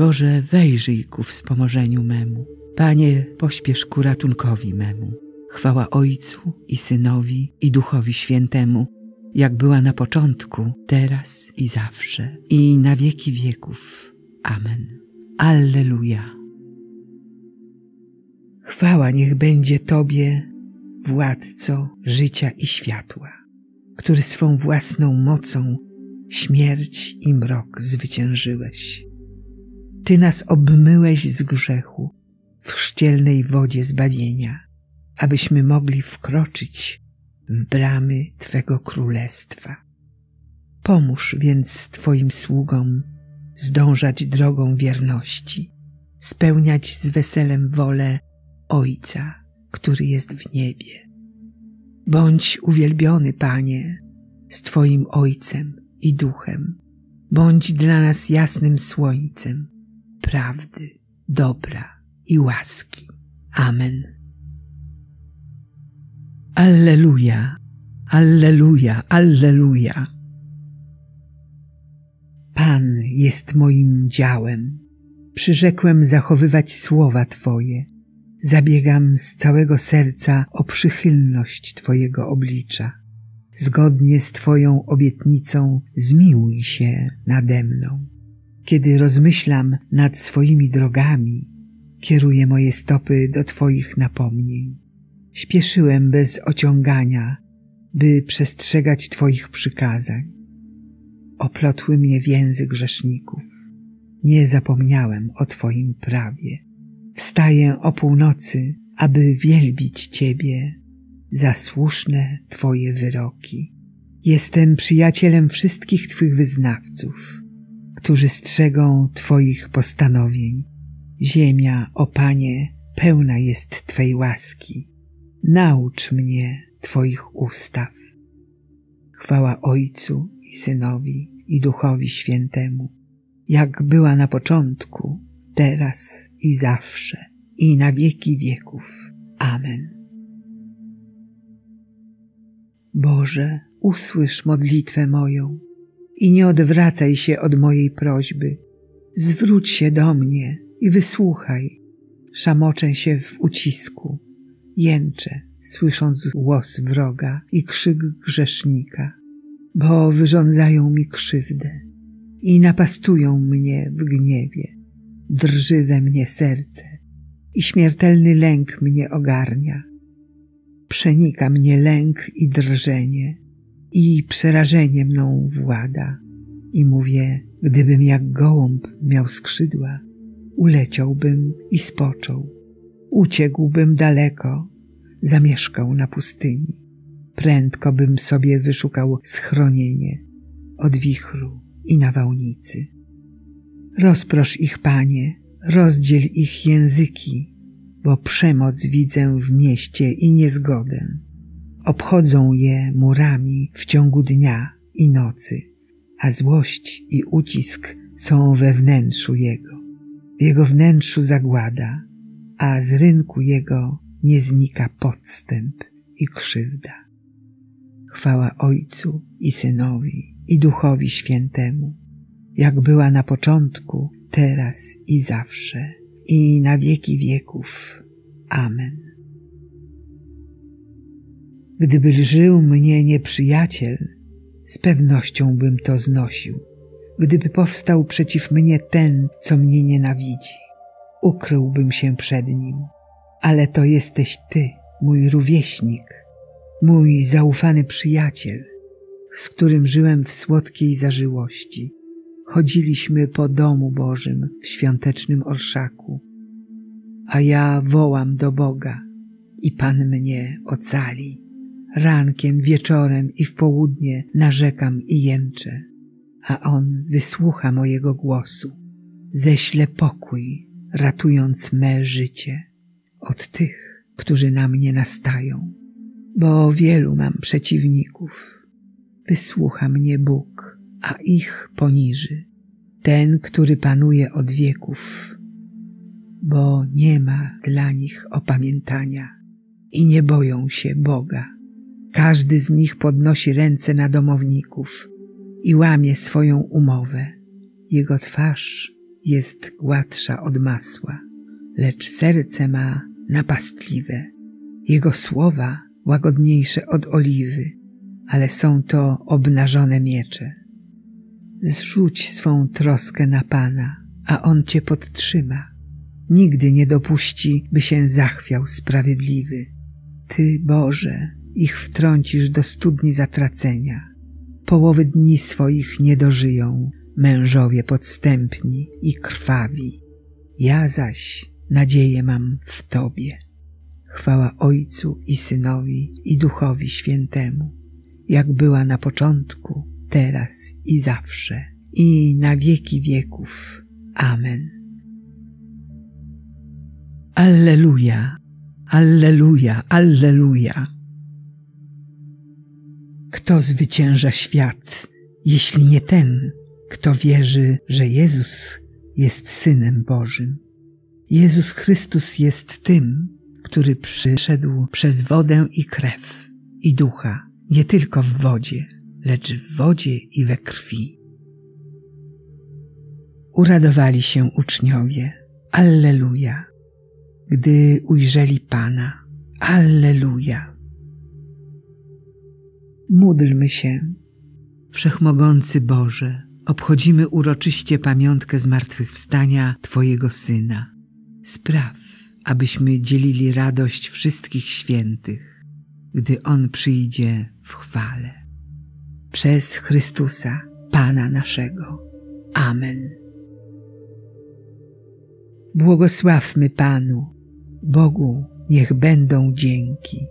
Boże, wejrzyj ku wspomożeniu memu. Panie, pośpiesz ku ratunkowi memu. Chwała Ojcu i Synowi i Duchowi Świętemu, jak była na początku, teraz i zawsze, i na wieki wieków. Amen. Alleluja. Chwała niech będzie Tobie, Władco życia i światła, który swą własną mocą śmierć i mrok zwyciężyłeś. Ty nas obmyłeś z grzechu w chrzcielnej wodzie zbawienia, abyśmy mogli wkroczyć w bramy Twego Królestwa. Pomóż więc Twoim sługom zdążać drogą wierności, spełniać z weselem wolę Ojca, który jest w niebie. Bądź uwielbiony, Panie, z Twoim Ojcem i Duchem. Bądź dla nas jasnym słońcem prawdy, dobra i łaski. Amen. Alleluja, Alleluja, Alleluja. Pan jest moim działem. Przyrzekłem zachowywać słowa Twoje. Zabiegam z całego serca o przychylność Twojego oblicza. Zgodnie z Twoją obietnicą zmiłuj się nade mną. Kiedy rozmyślam nad swoimi drogami, kieruję moje stopy do Twoich napomnień. Śpieszyłem bez ociągania, by przestrzegać Twoich przykazań. Oplotły mnie więzy grzeszników. Nie zapomniałem o Twoim prawie. Wstaję o północy, aby wielbić Ciebie za słuszne Twoje wyroki. Jestem przyjacielem wszystkich Twych wyznawców, którzy strzegą Twoich postanowień. Ziemia, o Panie, pełna jest Twej łaski. Naucz mnie Twoich ustaw. Chwała Ojcu i Synowi i Duchowi Świętemu, jak była na początku, teraz i zawsze, i na wieki wieków. Amen. Boże, usłysz modlitwę moją i nie odwracaj się od mojej prośby. Zwróć się do mnie i wysłuchaj. Szamoczę się w ucisku, jęczę, słysząc głos wroga i krzyk grzesznika, bo wyrządzają mi krzywdę i napastują mnie w gniewie. Drży we mnie serce i śmiertelny lęk mnie ogarnia. Przenika mnie lęk i drżenie i przerażenie mną włada. I mówię, gdybym jak gołąb miał skrzydła, uleciałbym i spoczął. Uciekłbym daleko, zamieszkał na pustyni. Prędko bym sobie wyszukał schronienie od wichru i nawałnicy. Rozprosz ich, Panie, rozdziel ich języki, bo przemoc widzę w mieście i niezgodę. Obchodzą je murami w ciągu dnia i nocy, a złość i ucisk są we wnętrzu jego. W jego wnętrzu zagłada, a z rynku jego nie znika podstęp i krzywda. Chwała Ojcu i Synowi i Duchowi Świętemu, jak była na początku, teraz i zawsze, i na wieki wieków. Amen. Gdyby lżył mnie nieprzyjaciel, z pewnością bym to znosił. Gdyby powstał przeciw mnie ten, co mnie nienawidzi, ukryłbym się przed nim. Ale to jesteś Ty, mój rówieśnik, mój zaufany przyjaciel, z którym żyłem w słodkiej zażyłości. Chodziliśmy po domu Bożym w świątecznym orszaku, a ja wołam do Boga i Pan mnie ocali. Rankiem, wieczorem i w południe narzekam i jęczę, a On wysłucha mojego głosu. Ześle pokój, ratując me życie od tych, którzy na mnie nastają, bo wielu mam przeciwników. Wysłucha mnie Bóg, a ich poniży, ten, który panuje od wieków, bo nie ma dla nich opamiętania i nie boją się Boga. Każdy z nich podnosi ręce na domowników i łamie swoją umowę. Jego twarz jest gładsza od masła, lecz serce ma napastliwe. Jego słowa łagodniejsze od oliwy, ale są to obnażone miecze. Zrzuć swą troskę na Pana, a On cię podtrzyma. Nigdy nie dopuści, by się zachwiał sprawiedliwy. Ty, Boże, ich wtrącisz do studni zatracenia. Połowy dni swoich nie dożyją mężowie podstępni i krwawi. Ja zaś nadzieję mam w Tobie. Chwała Ojcu i Synowi i Duchowi Świętemu, jak była na początku, teraz i zawsze, i na wieki wieków. Amen. Alleluja, Alleluja, Alleluja. Kto zwycięża świat, jeśli nie ten, kto wierzy, że Jezus jest Synem Bożym? Jezus Chrystus jest tym, który przyszedł przez wodę i krew i ducha, nie tylko w wodzie, lecz w wodzie i we krwi. Uradowali się uczniowie. Alleluja! Gdy ujrzeli Pana. Alleluja! Módlmy się. Wszechmogący Boże, obchodzimy uroczyście pamiątkę zmartwychwstania Twojego Syna. Spraw, abyśmy dzielili radość wszystkich świętych, gdy On przyjdzie w chwale. Przez Chrystusa, Pana naszego. Amen. Błogosławmy Panu, Bogu niech będą dzięki.